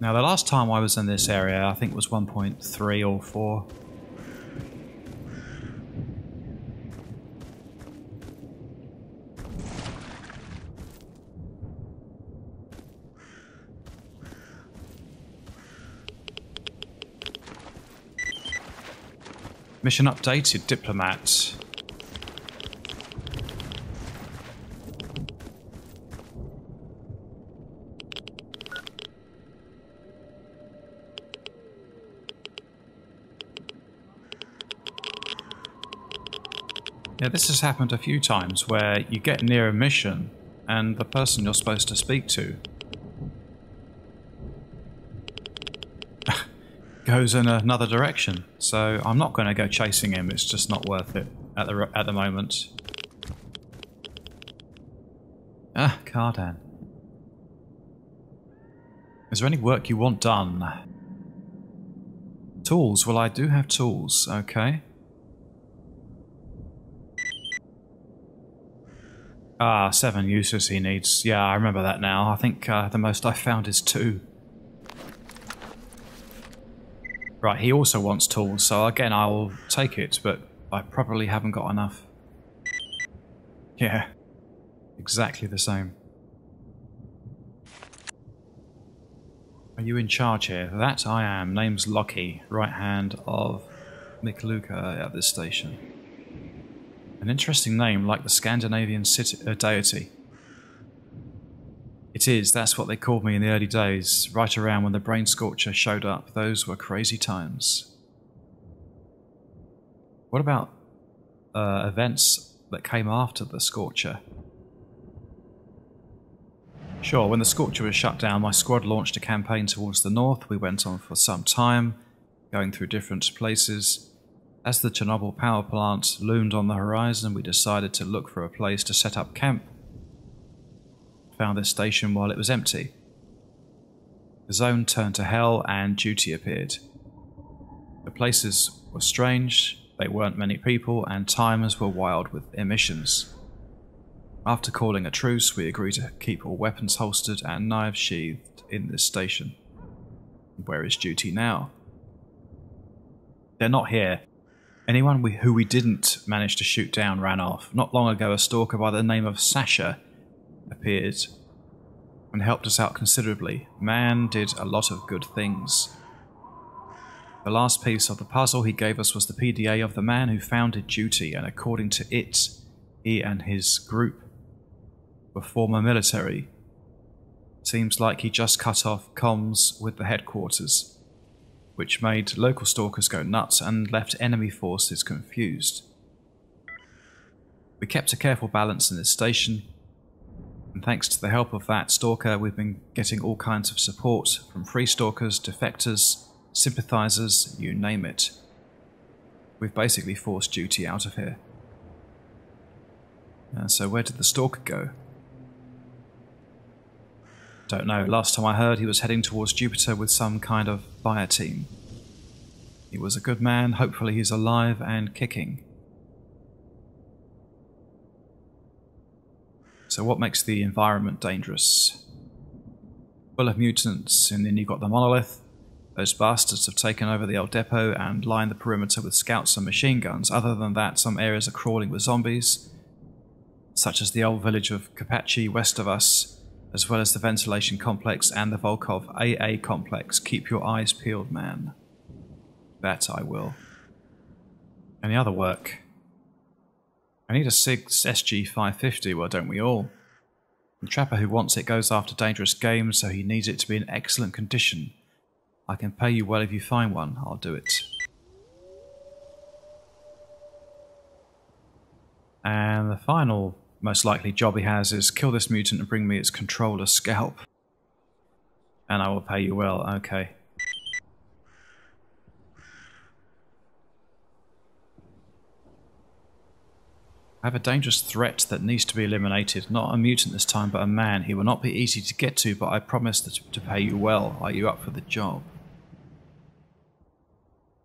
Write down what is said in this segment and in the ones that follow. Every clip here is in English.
Now, the last time I was in this area, I think it was 1.3 or 4. Mission updated, Diplomat. Yeah, this has happened a few times where you get near a mission and the person you're supposed to speak to goes in another direction. So I'm not going to go chasing him. It's just not worth it at the at the moment. Ah, Cardan. Is there any work you want done? Tools. Well, I do have tools. Okay. Ah, seven uses he needs. Yeah, I remember that now. I think uh, the most I found is two. Right, he also wants tools, so again, I'll take it, but I probably haven't got enough. Yeah, exactly the same. Are you in charge here? That I am. Name's Loki, right hand of Mikluka at this station. An interesting name, like the Scandinavian city, uh, deity. It is, that's what they called me in the early days, right around when the Brain Scorcher showed up. Those were crazy times. What about uh, events that came after the Scorcher? Sure, when the Scorcher was shut down, my squad launched a campaign towards the north. We went on for some time, going through different places. As the Chernobyl power plant loomed on the horizon, we decided to look for a place to set up camp. Found this station while it was empty. The zone turned to hell and duty appeared. The places were strange, they weren't many people, and timers were wild with emissions. After calling a truce, we agreed to keep all weapons holstered and knives sheathed in this station. Where is duty now? They're not here. Anyone we, who we didn't manage to shoot down ran off. Not long ago, a stalker by the name of Sasha appeared and helped us out considerably. Man did a lot of good things. The last piece of the puzzle he gave us was the PDA of the man who founded Duty, and according to it, he and his group were former military. Seems like he just cut off comms with the headquarters which made local stalkers go nuts and left enemy forces confused. We kept a careful balance in this station, and thanks to the help of that stalker, we've been getting all kinds of support from free stalkers, defectors, sympathizers, you name it. We've basically forced duty out of here. And so where did the stalker go? Don't know. Last time I heard, he was heading towards Jupiter with some kind of fire team. He was a good man. Hopefully, he's alive and kicking. So, what makes the environment dangerous? Full of mutants, and then you've got the monolith. Those bastards have taken over the old Depot and lined the perimeter with scouts and machine guns. Other than that, some areas are crawling with zombies, such as the old village of Kopachi west of us, as well as the ventilation complex and the Volkov AA complex. Keep your eyes peeled, man. That I will. Any other work? I need a SIG SG550, well don't we all? The trapper who wants it goes after dangerous games, so he needs it to be in excellent condition. I can pay you well if you find one, I'll do it. And the final most likely job he has is kill this mutant and bring me its controller scalp. And I will pay you well, okay. I have a dangerous threat that needs to be eliminated. Not a mutant this time, but a man. He will not be easy to get to, but I promise to pay you well. Are you up for the job?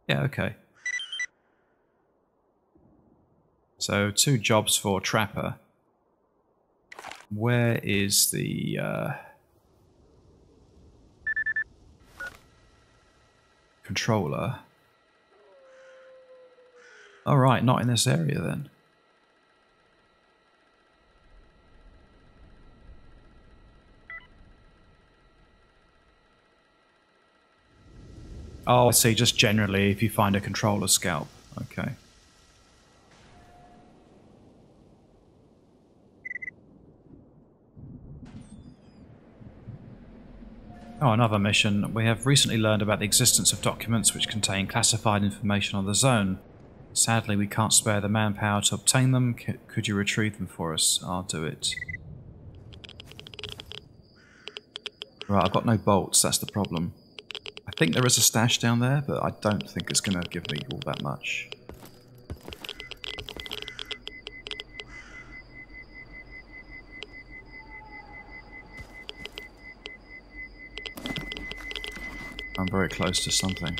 Yeah, okay. So, two jobs for Trapper. Where is the... Uh... controller. Alright, not in this area then. Oh, I see. Just generally, if you find a controller scalp. Okay. Oh, another mission. We have recently learned about the existence of documents which contain classified information on the zone. Sadly, we can't spare the manpower to obtain them. C could you retrieve them for us? I'll do it. Right, I've got no bolts, that's the problem. I think there is a stash down there, but I don't think it's going to give me all that much. I'm very close to something.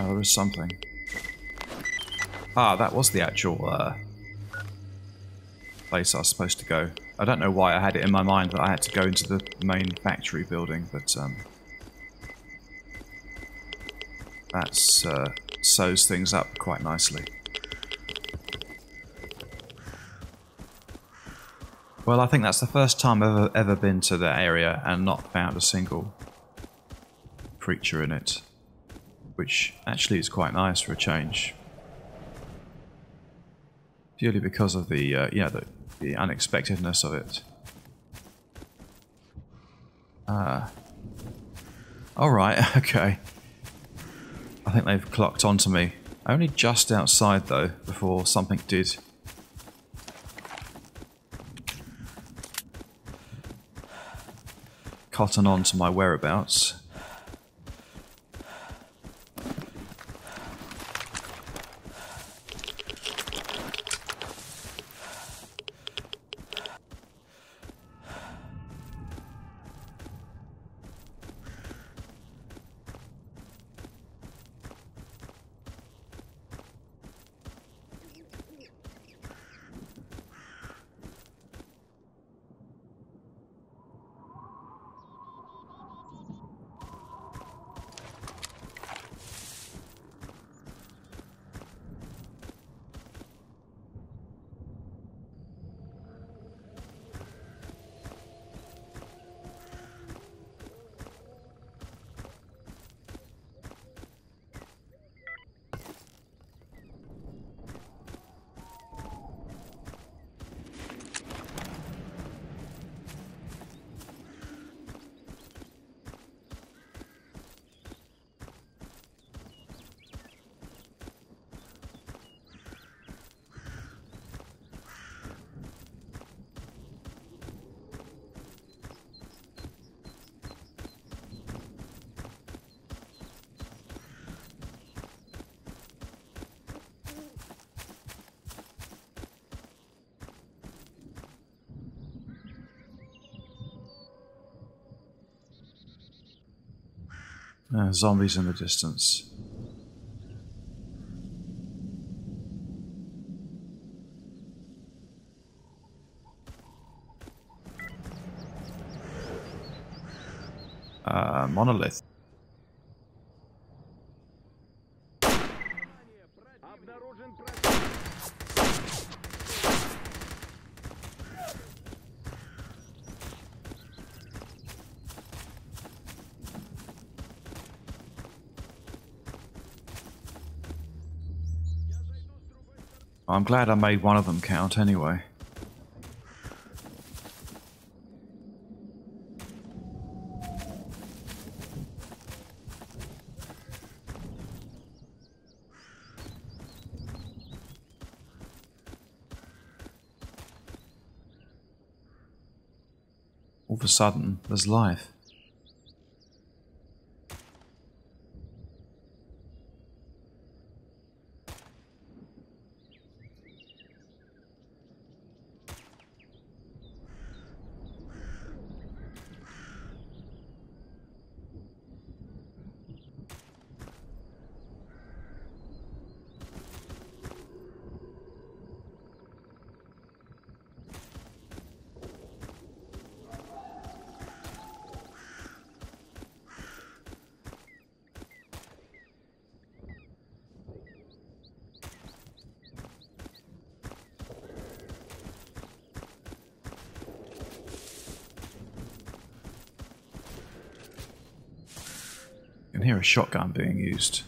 Oh, there was something. Ah, that was the actual uh, place I was supposed to go. I don't know why I had it in my mind that I had to go into the main factory building, but um, that uh, sews things up quite nicely. Well, I think that's the first time I've ever, ever been to that area and not found a single creature in it which actually is quite nice for a change. Purely because of the, uh, know, the, the unexpectedness of it. Ah. Alright, okay. I think they've clocked onto me. Only just outside though, before something did. Cotton on to my whereabouts. Uh, zombies in the distance. Uh, monolith. I'm glad I made one of them count anyway. All of a sudden, there's life. Can hear a shotgun being used.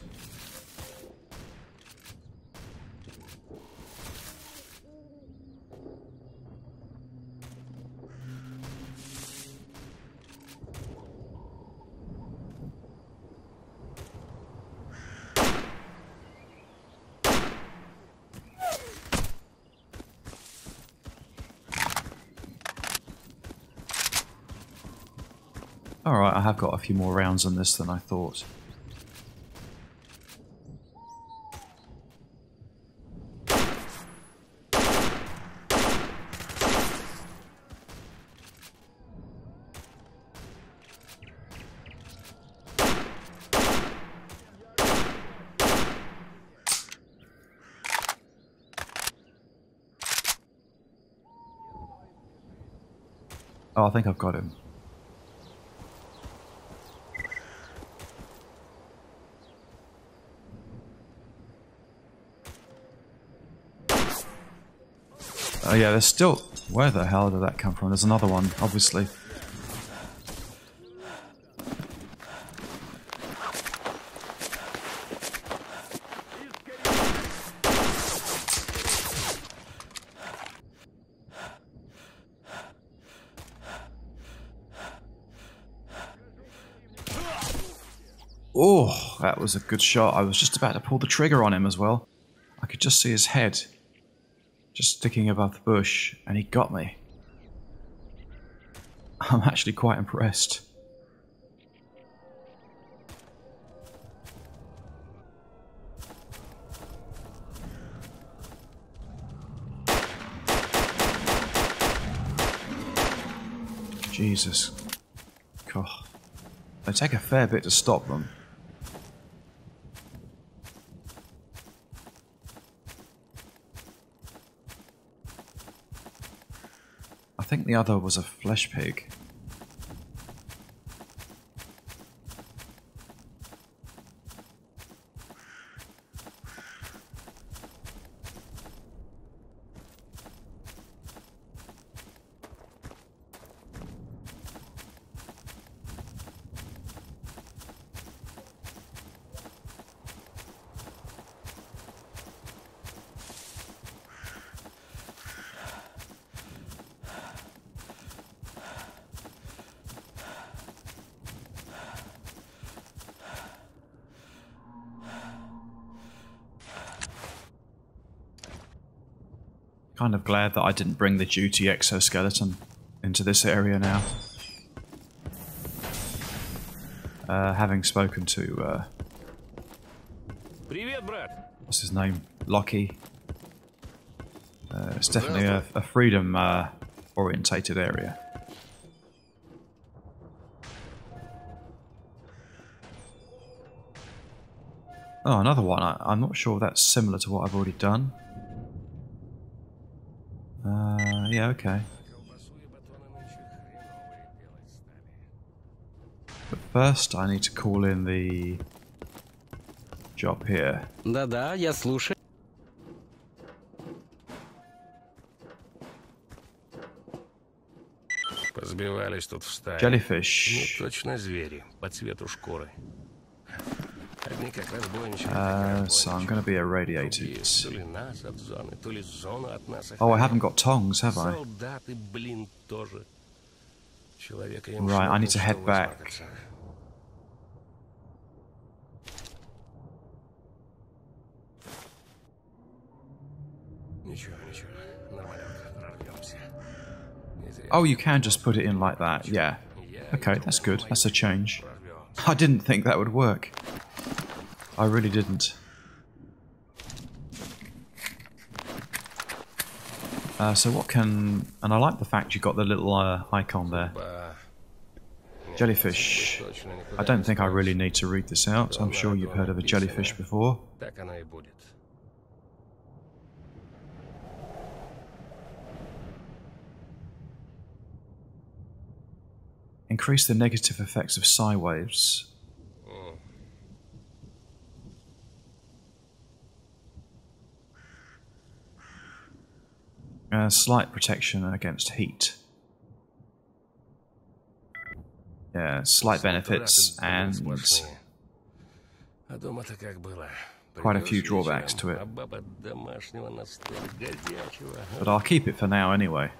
Alright, I have got a few more rounds on this than I thought. Oh, I think I've got him. Yeah, there's still... Where the hell did that come from? There's another one, obviously. Oh, that was a good shot. I was just about to pull the trigger on him as well. I could just see his head just sticking above the bush, and he got me. I'm actually quite impressed. Jesus. God. They take a fair bit to stop them. Think the other was a flesh pig. Kind of glad that I didn't bring the duty exoskeleton into this area now. Uh, having spoken to, uh, what's his name, Loki. Uh, it's definitely a, a freedom uh, orientated area. Oh, another one. I, I'm not sure that's similar to what I've already done yeah, okay. But first I need to call in the job here. Да-да, я слушаю. Позбивались тут в стае. Jellyfish. Ну, точно звери, по цвету шкуры. Uh, so I'm going to be irradiated. Oh, I haven't got tongs, have I? Right, I need to head back. Oh, you can just put it in like that, yeah. Okay, that's good. That's a change. I didn't think that would work. I really didn't. Uh, so what can... And I like the fact you got the little uh, icon there. Jellyfish. I don't think I really need to read this out. I'm sure you've heard of a jellyfish before. Increase the negative effects of psi waves. Uh, slight protection against heat. Yeah, slight benefits and quite a few drawbacks to it. But I'll keep it for now anyway.